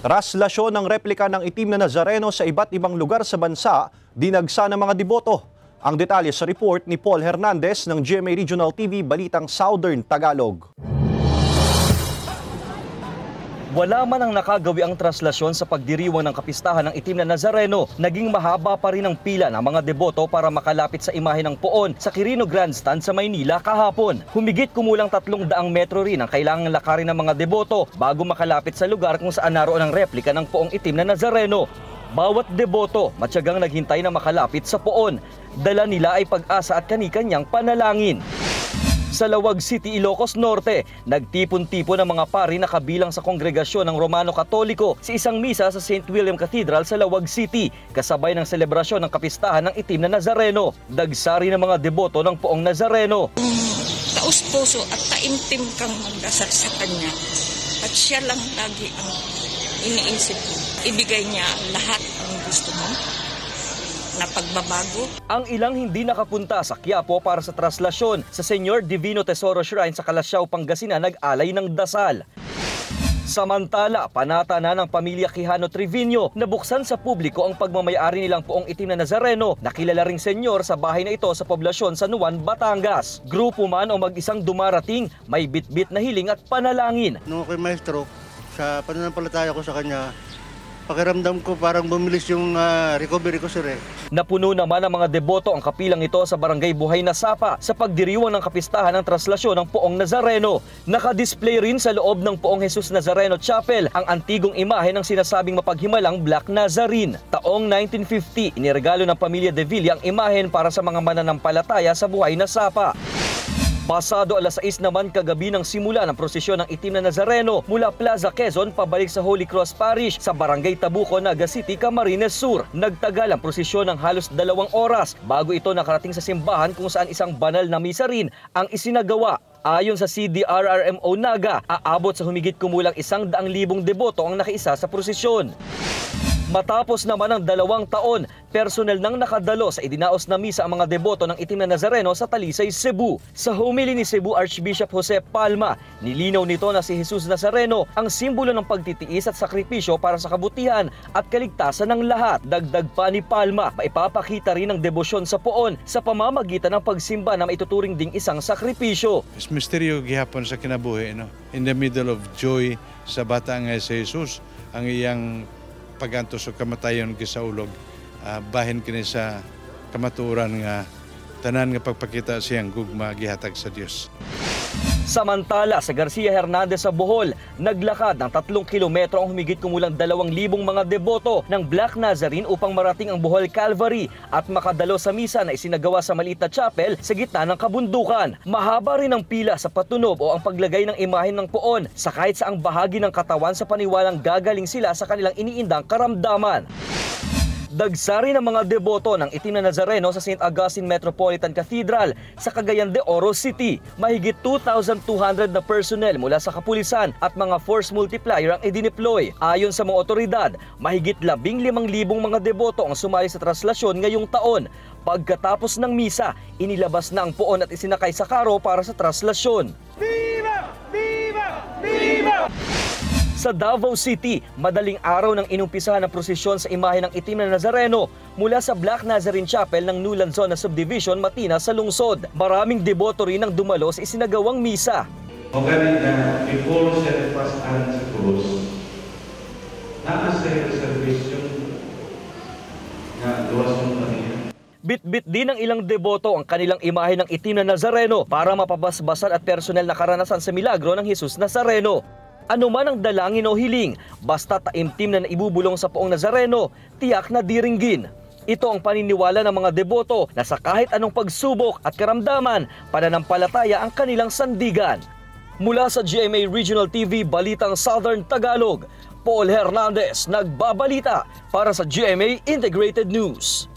Raslasyon ng replika ng itim na Nazareno sa iba't ibang lugar sa bansa, dinagsa ng mga deboto. Ang detalye sa report ni Paul Hernandez ng GMA Regional TV Balitang Southern Tagalog. Wala man ang nakagawi ang traslasyon sa pagdiriwang ng kapistahan ng itim na Nazareno, naging mahaba pa rin ang pila ng mga deboto para makalapit sa imahe ng poon sa Quirino Grandstand sa Maynila kahapon. Humigit kumulang tatlong daang metro rin ang kailangang lakarin ng mga deboto bago makalapit sa lugar kung saan naroon ang replika ng poong itim na Nazareno. Bawat deboto matyagang naghintay na makalapit sa poon. Dala nila ay pag-asa at kanikanyang panalangin. Sa Lawag City, Ilocos Norte, nagtipon-tipon ang mga pari na kabilang sa kongregasyon ng Romano Katoliko sa isang misa sa St. William Cathedral sa Lawag City, kasabay ng selebrasyon ng kapistahan ng itim na Nazareno. Dagsari ng mga deboto ng poong Nazareno. taus-puso at taimtim kang magdasal sa Kanya. At siya lang lagi ang iniisip mo. Ibigay niya lahat ang gusto mo na pagbabago. Ang ilang hindi nakapunta sa Quiapo para sa traslasyon sa Senyor Divino Tesoro Shrine sa Kalasyaw, Pangasinan nag-alay ng dasal. Samantala, panata na ng pamilya Quijano Trevino na buksan sa publiko ang pagmamayari nilang poong itim na Nazareno na kilala ring senyor sa bahay na ito sa poblasyon San Juan, Batangas. Grupo man o mag-isang dumarating, may bitbit na hiling at panalangin. Nung ako'y maestro, sa pananampalataya ko sa kanya, pakiramdam ko parang bumilis yung ah, recovery ko sir eh. Napuno naman ang mga deboto ang kapilang ito sa barangay Buhay na Sapa sa pagdiriwang ng kapistahan ng traslasyon ng Poong Nazareno. Nakadisplay rin sa loob ng Poong Jesus Nazareno Chapel ang antigong imahe ng sinasabing mapaghimalang Black Nazarene. Taong 1950, iniregalo ng pamilya De Villa ang imahen para sa mga mananampalataya sa Buhay na Sapa. Pasado alas 6 naman kagabi ng simula ng prosesyon ng itim na Nazareno mula Plaza Quezon pabalik sa Holy Cross Parish sa Barangay Tabuco, Naga City, Camarines Sur. Nagtagal ang prosesyon ng halos dalawang oras bago ito nakarating sa simbahan kung saan isang banal na misa rin ang isinagawa. Ayon sa CDRRMO Naga, aabot sa humigit kumulang isang daang libong deboto ang nakiisa sa prosesyon. Matapos naman ang dalawang taon, personel nang nakadalo sa idinaos na misa ang mga deboto ng itim na Nazareno sa Talisay, Cebu. Sa homily ni Cebu Archbishop Jose Palma, nilinaw nito na si Jesus Nazareno ang simbolo ng pagtitiis at sakripisyo para sa kabutihan at kaligtasan ng lahat. Dagdag pa ni Palma, maipapakita rin ang debosyon sa poon sa pamamagitan ng pagsimba na maituturing ding isang sakripisyo. Is misteryo gihapon sa kinabuhi no. In the middle of joy sa bata nga si Jesus ang iyang paganto sa kamatayon sa ulog ah, bahin kini sa kamaturan nga tanan nga pagpakita siyang gugma gihatag sa Dios. Samantala, sa Garcia Hernandez sa Bohol, naglakad ng tatlong kilometro ang humigit kumulang dalawang libong mga deboto ng Black Nazarene upang marating ang Bohol Calvary at makadalo sa misa na isinagawa sa maliit na chapel sa gitna ng kabundukan. Mahaba rin ang pila sa patunob o ang paglagay ng imahen ng poon sa kahit saang bahagi ng katawan sa paniwalang gagaling sila sa kanilang iniindang karamdaman. Dagsari ng mga deboto ng itim na Nazareno sa St. Augustine Metropolitan Cathedral sa Cagayan de Oro City. Mahigit 2,200 na personnel mula sa kapulisan at mga force multiplier ang idineploy. Ayon sa mga otoridad, mahigit 15,000 mga deboto ang sumali sa traslasyon ngayong taon. Pagkatapos ng misa, inilabas na ang poon at isinakay sa karo para sa traslasyon. Sa Davao City, madaling araw nang inumpisahan ang prosesyon sa imahe ng itim na Nazareno mula sa Black Nazarene Chapel ng Nulan Zona Subdivision, Matina sa lungsod. Maraming deboto rin ang dumalo sa isinagawang misa. Ganit na, before siya nagpasahan sa krus, naas sa reservation na luwas ng kanina. Bit-bit din ng ilang deboto ang kanilang imahe ng itim na Nazareno para mapabasbasan at personal na karanasan sa milagro ng Jesus Nazareno. Ano man ang dalangin o hiling, basta taimtim na naibubulong sa poong Nazareno, tiyak na diringgin. Ito ang paniniwala ng mga deboto na sa kahit anong pagsubok at karamdaman, pananampalataya ang kanilang sandigan. Mula sa GMA Regional TV Balitang Southern Tagalog, Paul Hernandez nagbabalita para sa GMA Integrated News.